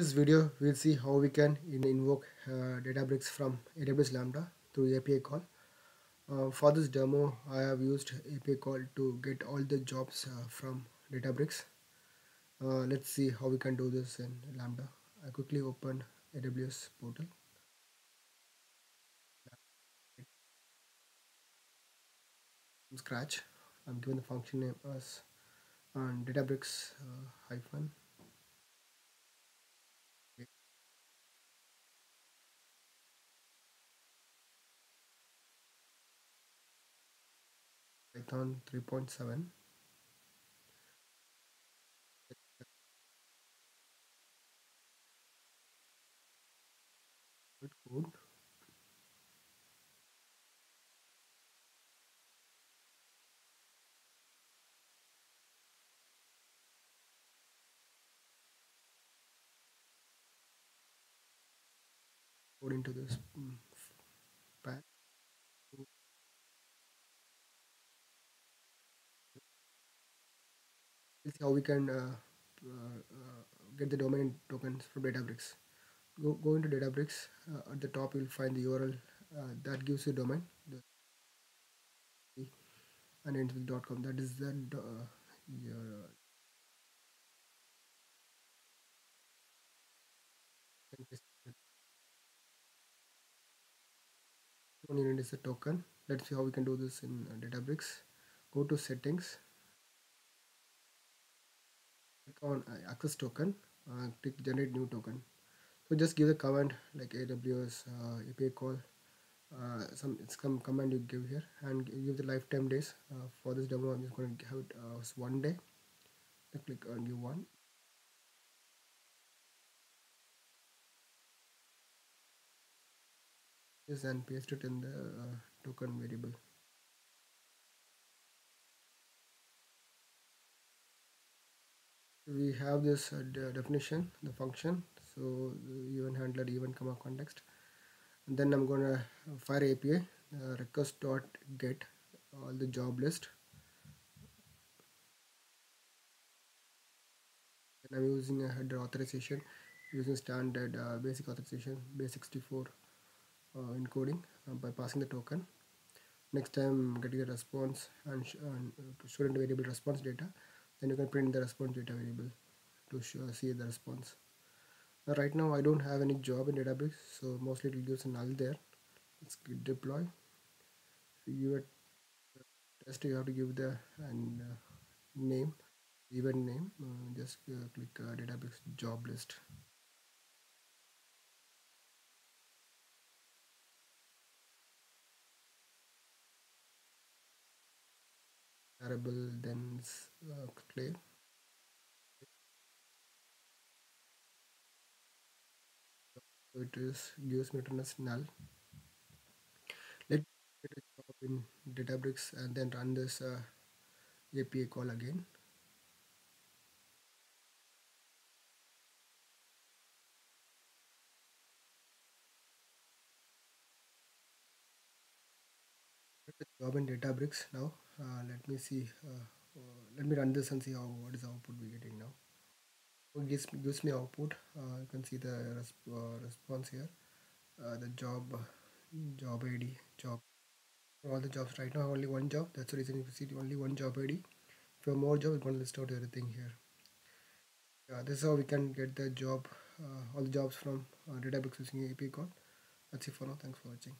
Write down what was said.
this video we'll see how we can invoke uh, Databricks from AWS Lambda through API call. Uh, for this demo I have used API call to get all the jobs uh, from Databricks. Uh, let's see how we can do this in Lambda. I quickly open AWS portal. From scratch I'm given the function name as and Databricks uh, hyphen Python 3.7 code code into this hmm um, path Let's see how we can uh, uh, get the domain tokens from Databricks. Go, go into Databricks. Uh, at the top, you'll find the URL that gives you domain. And ends with .com. That is the your one unit is a token. Let's see how we can do this in uh, Databricks. Go to settings on uh, access token uh, click generate new token. So just give the command like aws uh, api call uh, some some command you give here and give the lifetime days uh, for this demo i'm just going to have it uh, one day. Then click on new one. And paste it in the token variable we have this uh, definition the function. So event handler event comma context. And then i'm gonna fire api uh, request dot get all the job list. And i'm using a header authorization using standard uh, basic authorization base 64 uh, encoding uh, by passing the token. Next time getting a response and, and uh, student variable response data then you can print the response data variable to show, see the response. Now right now I don't have any job in Databricks so mostly it will give a null there. Let's click deploy. You test you have to give the and uh, name event name. Uh, just uh, click uh, Databricks job list variable then uh, claim it is me return as null let get a job in databricks and then run this uh, api call again. Job in databricks now let me see uh, uh, let me run this and see how what is the output we're getting now. It gives, gives me output. Uh, you can see the resp uh, response here. Uh, the job job id job. All the jobs right now only one job. That's the reason you see only one job id if you have more jobs it's going to list out everything here. Yeah this is how we can get the job all the jobs from uh, Databricks using api call that's it for now. Thanks for watching